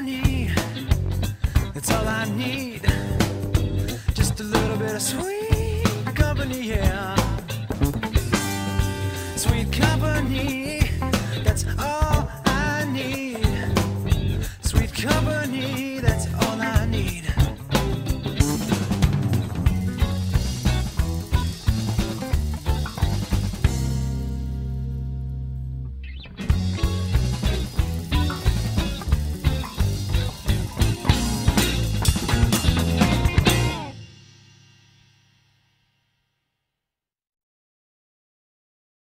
honey. It's all I need. Just a little bit of sweet company, yeah. Sweet company.